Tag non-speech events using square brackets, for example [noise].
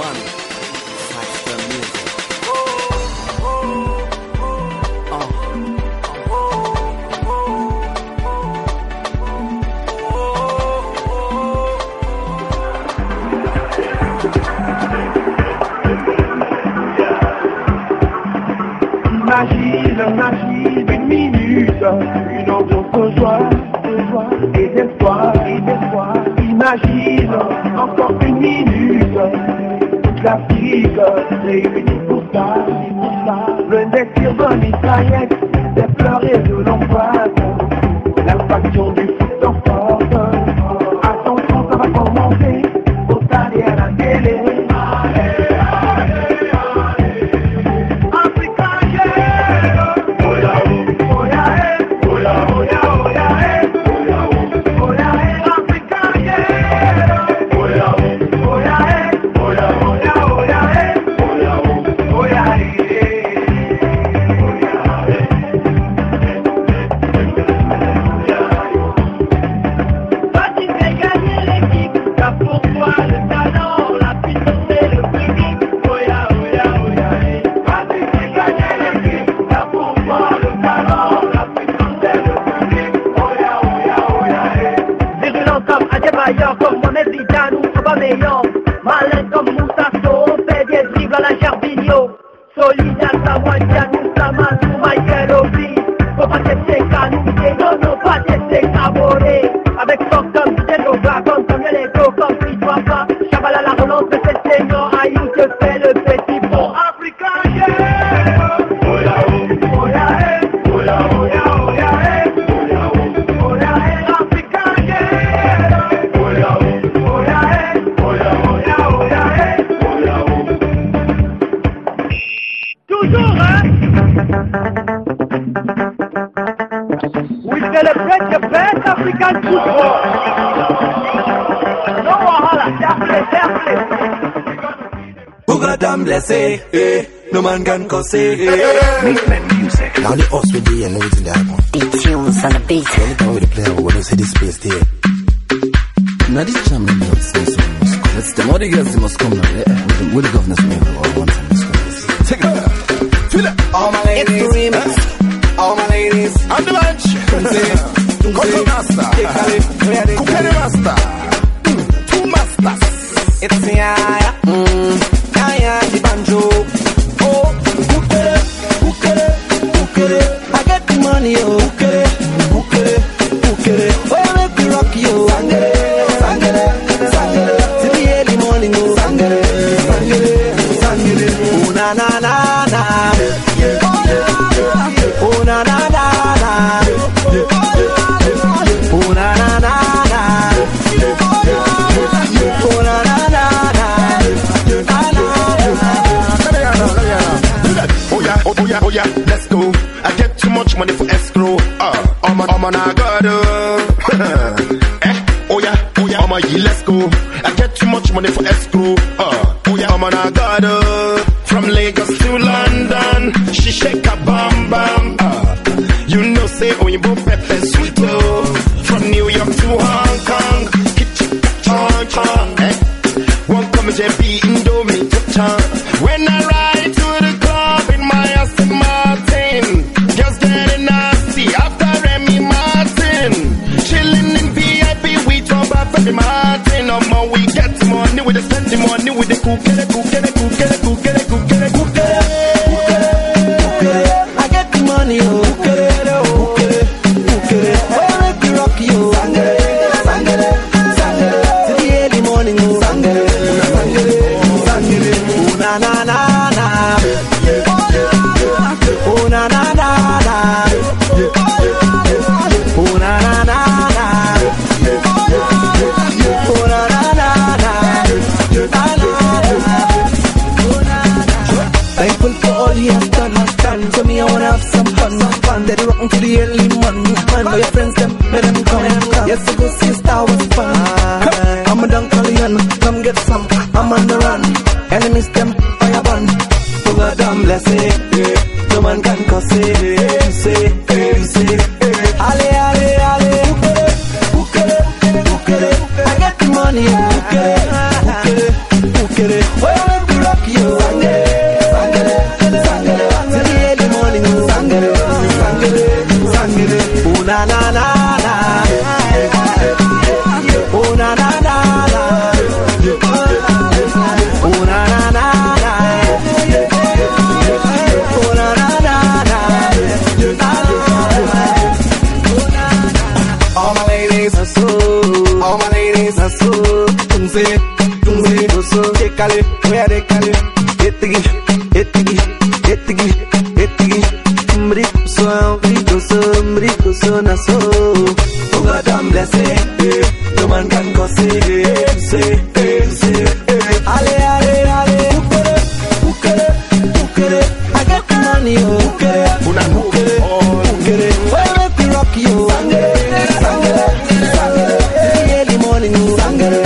money. Faster music. Imagine, imagine une minute, une ambiance de joie, de joie et d'espoir, et d'espoir. Imagine pour ça, pour ça. Le désir de mitraillette, des Malin comme Moussa, on fait des dribbles à la Gervinho. Solida, Sawadia, Moussa, Manou, Michael Obi. Faut pas te sécanou, non, non, pas te sécaboré. We celebrate the best African football. No wahala, definitely, definitely. Who got them blessed? Eh, no man can cause it. Eh. Make man music. Now the us with the and everything that happen. Big tunes on the beat. Anytime with the player, we don't see this space there. Now this jam the girls sing some must come. It's them other girls they must come now. Yeah. With the, with the governors may have all one time must come. Take it. Feel it. All my ladies. It's Control master. Kukere master. Two masters. It's the oh, oh yeah, oh let's go. I get too much money for escrow. Uh, I'm a, I'm an agado. [laughs] eh, oh yeah, oh yeah, I'm a, yeah, let's go. I get too much money for escrow. Uh, oh yeah, I'm an agado. From Lagos to London, she shake a bam bam. Uh, you know say oh you pepper sweet oh. sister was fine. I'm a Dunkalian, come get some. I'm on the run. Enemies them fire burn. Puga dam let's no man can cause it. You say, you say, ale ale ale. I get the money, me rock Till the early morning, na na na. ettigi, ettigi, ettigi, ettigi. Rico no man can go see, eh, see, eh. Ale, ale, ale, ukere, ukere, ukere. I got the money, oh, ukere, una ukere, ukere. Well, let rock you, sangre, sangre, sangre. Early morning, oh, sangre.